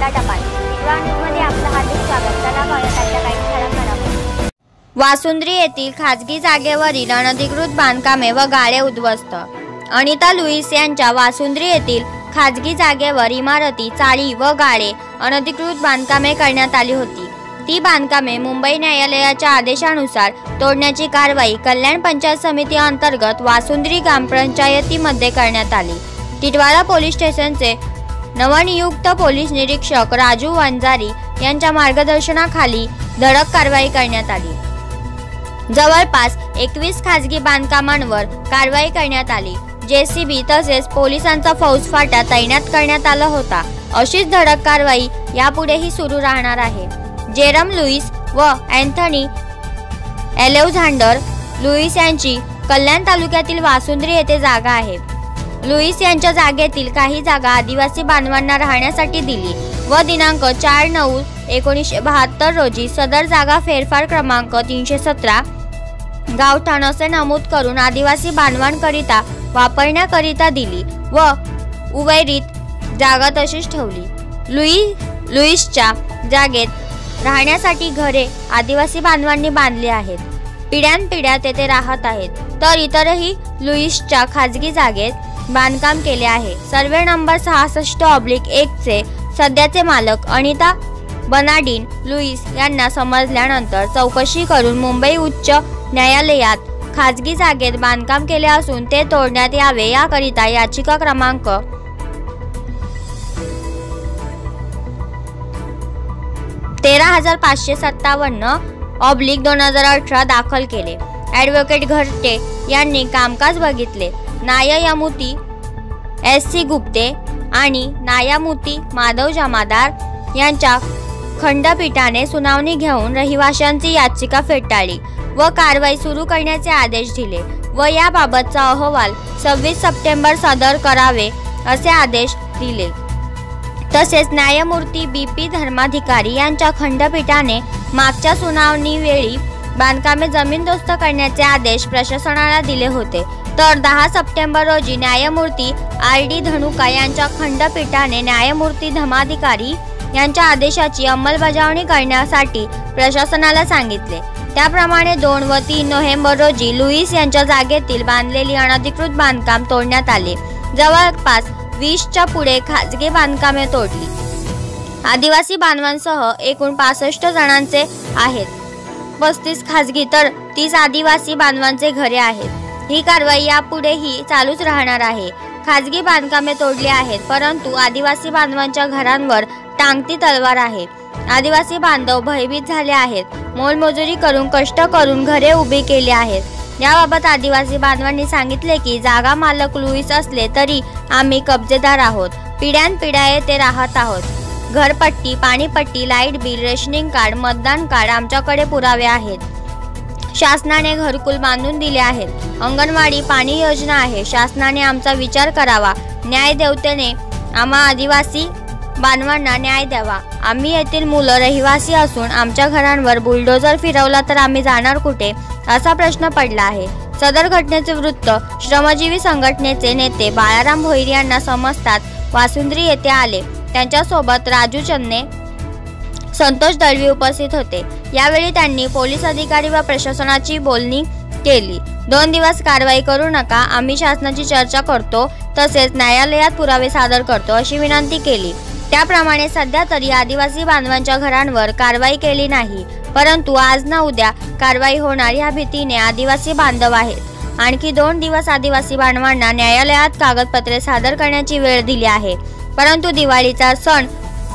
टपाल आपलं हार्दिक स्वागत चला काही ठळक घडामोडी वासुंद्री येथील खाजगी जागेवरील अनधिकृत बांधकामे व गाळे उद्ध्वस्त. अनिता लुईस यांच्या वासुंद्री येथील खाजगी जागेवर इमारती चाळी व गाळे अनधिकृत बांधकामे करण्यात आली होती. ती बांधकामे मुंबई न्यायालयाच्या आदेशानुसार तोडण्याची कारवाई कल्याण पंचायत समिती अंतर्गत वासुंद्री ग्रामपंचायतीमध्ये करण्यात आली. टिटवाळा पोलीस स्टेशनचे नवनियुक्त पोलीस निरीक्षक राजू वंजारी यांच्या मार्गदर्शनाखाली धडक कारवाई करण्यात आली. जवळपास एकवीस खाजगी बांधकामांवर कारवाई करण्यात आली. जेसीबी तसेच पोलिसांचा फौजफाटा तैनात करण्यात आला होता. अशीच धडक कारवाई यापुढेही सुरू राहणार आहे. जेरम लुईस व अँथनी एलेव्झांडर लुईस यांची कल्याण तालुक्यातील वासुंद्री येथे जागा आहे. लुईस यांच्या जागेतील काही जागा आदिवासी बांधवांना राहण्यासाठी दिली. व दिनांक चार नऊ एकोणीसशे बहात्तर रोजी सदर जागा फेरफार क्रमांक तीनशे सतरा गावठाण असे नमूद करून आदिवासी बांधवांकरिता वापरण्याकरिता दिली व उवैरीत जागा तशीच ठेवली. लुई लुईसच्या जागेत राहण्यासाठी घरे आदिवासी बांधवांनी बांधली आहेत. पिढ्यानपिढ्या तेथे राहत आहेत. तर इतरही लुईसच्या खाजगी जागेत बांधकाम केले आहे. सर्वे नंबर सहासष्ट ऑब्लिक एकचे सध्याचे मालक अनिता बनाडीन लुईस यांना समजल्यानंतर चौकशी करून मुंबई उच्च न्यायालयात खाजगी जागेत बांधकाम केले असून ते तोडण्यात यावे याकरिता याचिका क्रमांक तेरा हजार पाचशे सत्तावन्न ऑब्लिक दोन हजार अठरा दाखल केले. ॲडव्होकेट घरटे यांनी कामकाज बघितले. न्यायमूर्ती एस सी गुप्ते आणि न्यायमूर्ती माधव जमादार यांच्या खंडपीठाने सुनावणी घेऊन रहिवाशांची याचिका फेटाळली व कारवाई सुरू करण्याचे आदेश दिले व याबाबतचा अहवाल सव्वीस सप्टेंबर सादर करावे असे आदेश दिले. तसेच न्यायमूर्ती बी पी धर्माधिकारी यांच्या खंडपीठाने मागच्या सुनावणीवेळी बांधकामे जमीनदोस्त करण्याचे आदेश प्रशासनाला दिले होते तर दहा सप्टेंबर रोजी न्यायमूर्ती आर डी धनुका यांच्या खंडपीठाने न्यायमूर्ती धमाधिकारी यांच्या आदेशाची अंमलबजावणी करण्यासाठी प्रशासनाला सांगितले. त्याप्रमाणे दोन व तीन नोव्हेंबर रोजी लुईस यांच्या जागेतील बांधलेली अनधिकृत बांधकाम तोडण्यात आले. जवळपास वीसच्या पुढे खाजगी बांधकामे तोडली. आदिवासी बांधवांसह एकूण पासष्ट जणांचे आहेत. पस्तीस खाजगी तर तीस आदिवासी बांधवांचे घरे आहेत. ही कारवाई यापुढेही चालूच राहणार आहे. खाजगी बांधकामे तोडली आहेत परंतु आदिवासी बांधवांच्या घरांवर टांगती तलवार आहे. आदिवासी बांधव भयभीत झाले आहेत. मोलमजुरी करून कष्ट करून घरे उभी केली आहेत. याबाबत आदिवासी बांधवांनी सांगितले की जागा मालक लुईस असले तरी आम्ही कब्जेदार आहोत. पिढ्यानपिढ्या येथे राहत आहोत. घरपट्टी पाणीपट्टी लाइट बिल रेशनिंग कार्ड मतदान कार्ड आमच्याकडे पुरावे आहेत. शासनाने घरकुल बांधून दिले आहेत. अंगणवाडी पाणी योजना आहे. शासनाने आमचा विचार करावा. न्याय देवतेने आम्हा आदिवासी बांधवांना न्याय द्यावा. आम्ही येथील मुलं रहिवासी असून आमच्या घरांवर बुलडोजर फिरवला तर आम्ही जाणार कुठे? असा प्रश्न पडला आहे. सदर घटनेचे वृत्त श्रमजीवी संघटनेचे नेते बाळाराम भोईर यांना समजतात वासुंद्री येथे आले. त्यांच्यासोबत राजू चन्ने संतोष दळवी उपस्थित होते. यावेळी त्यांनी पोलीस अधिकारी व प्रशासनाची बोलणी केली. दोन दिवस कारवाई करू नका आम्ही शासनाची चर्चा करतो तसेच न्यायालयात पुरावे सादर करतो अशी विनंती केली. त्याप्रमाणे सध्या तरी आदिवासी बांधवांच्या घरांवर कारवाई केली नाही परंतु आज ना उद्या कारवाई होणार या भीतीने आदिवासी बांधव आहेत. आणखी दोन दिवस आदिवासी बांधवांना न्यायालयात कागदपत्रे सादर करण्याची वेळ दिली आहे. परंतु दिवाळीचा सण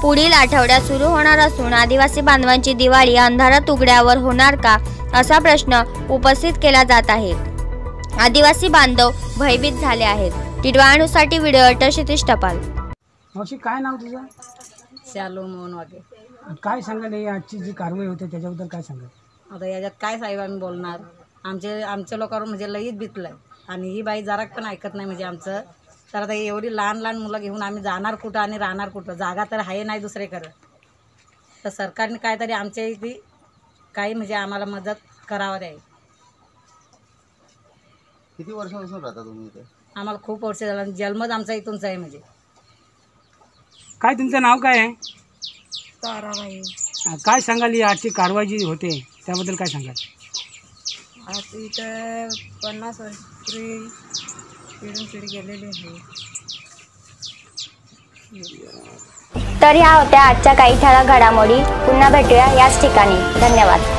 पुढील आठवड्यात सुरू होणार असून आदिवासी बांधवांची दिवाळी अंधारात उघड्यावर होणार का असा प्रश्न उपस्थित केला जात आहे. आदिवासी बांधव भयभीत झाले आहेत. टिडवाणूसाठी व्हिडिओ अटल क्षितिश टपाल. मावशी काय नाव तुझं? शालू मोहन वागे काय सांगाल ही आजची जी कारवाई होते त्याच्याबद्दल काय सांगाल? आता याच्यात काय साहेब आम्ही बोलणार? आमचे आमच्या लोकांवर म्हणजे लईच बितलं आहे. आणि ही बाई जरा पण ऐकत नाही म्हणजे आमचं तर आता एवढी लहान लहान मुलं घेऊन आम्ही जाणार कुठं आणि राहणार कुठं? जागा तर आहे नाही दुसरीकडं. तर सरकारने काहीतरी आमच्या इथे काही म्हणजे आम्हाला मदत करावं द्यावी. किती वर्षापासून राहता तुम्ही इथे? आम्हाला खूप वर्ष झालं जन्मच आमचा इथूनच आहे म्हणजे. काय तुमचं नाव काय आहे? ताराबाई. अं, काय सांगाल ही आजची कारवाई जी होते त्याबद्दल काय सांगाल? आज इथं पन्नास वर्ष पिढून पिढी गेलेली आहे. तर ह्या होत्या आजच्या काही ठळक घडामोडी. पुन्हा भेटूया याच ठिकाणी. धन्यवाद.